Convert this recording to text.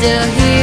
still here.